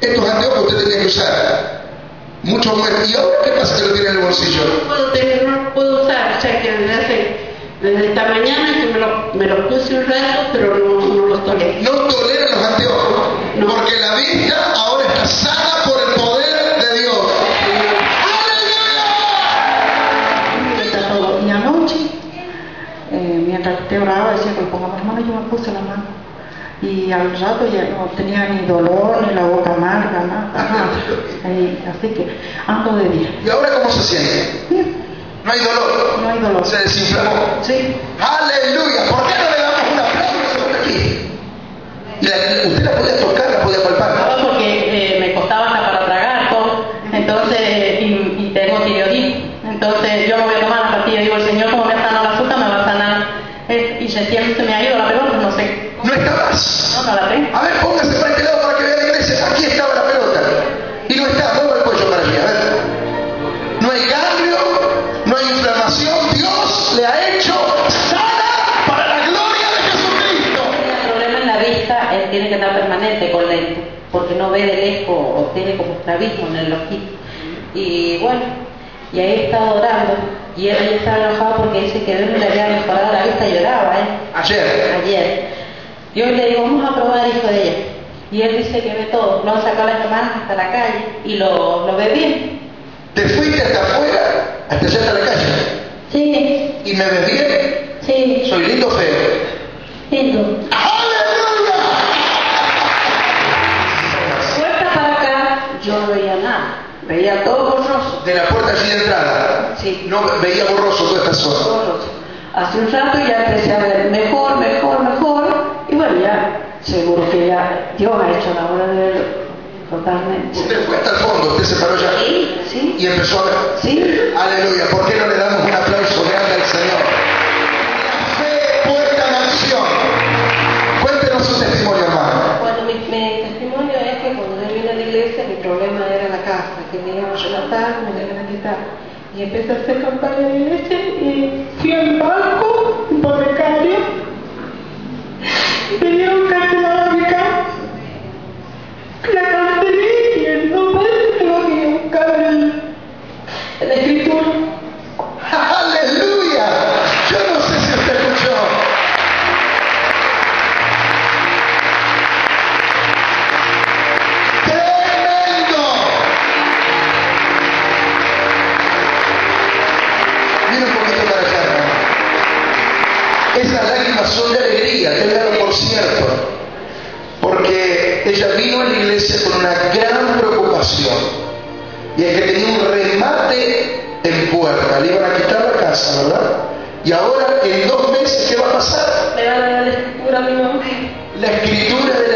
Estos anteojos usted tenía que usar. Mucho más. ¿Y ahora qué pasa que lo tiene en el bolsillo? No puedo, tener- no puedo usar, ya que desde, hace- desde esta mañana que me lo, me lo puse un rato, pero no, no los tolero. No tolera los anteojos. Porque la vista ahora está sana por el poder de Dios. ¡Aleluya! Y anoche, eh, mientras te oraba, decía que pongamos mano, yo me puse la mano. Y al rato ya no tenía ni dolor, ni la boca amarga, nada. Eh, así que ando de día. ¿Y ahora cómo se siente? Bien, No hay dolor. no hay dolor. Se desinflamó. Sí, Aleluya. ¿Por qué no le damos un aplauso aquí? Y la- usted la podía tocar, la podía palpar. No, porque eh, me costaba hasta para tragar todo, entonces, eh, y, y tengo tiroiditis. Entonces yo me voy a tomar la pastilla, digo, el Señor como me ha sanado la azúcar, me va a sanar. Eh, y recién se me ha ido la pelota, tiene que estar permanente con lente, porque no ve de lejos o tiene como estrabismo en el ojito. Y bueno, y ahí estaba orando, y él estaba enojado porque dice que Dios le había mejorado la vista y lloraba, ¿eh? Ayer. ayer. Y hoy le digo, vamos a probar, hijo de ella. Y él dice que ve todo. Lo han sacado las hermanas hasta la calle y lo, lo ve bien. Te fuiste hasta afuera, veía todo borroso. De la puerta allí de entrada. Sí. No veía borroso toda esta zona. borroso. Hace un rato ya empecé a ver mejor, mejor, mejor. Y bueno, ya seguro que ya Dios ha hecho la obra de verlo totalmente. Usted fue hasta el fondo, usted se paró allá. Sí, sí, Y empezó a ver. sí. Aleluya. ¿Por qué no le damos un aplauso grande al Señor? La fe puesta en acción. Cuéntenos su testimonio, hermano. Bueno, mi, mi testimonio es que cuando yo vine a la iglesia, mi problema era que me iban a me a quitar. Y empecé a hacer campaña la iglesia y fui al banco, hipotecario, me dieron cancelada Esas lágrimas son de alegría, téngalo por cierto. Porque ella vino a la iglesia con una gran preocupación. Y es que tenía un remate en puerta, le iban a quitar la casa, ¿verdad? Y ahora, en dos meses, ¿qué va a pasar? Me van a dar la escritura a mi mamá. La escritura de la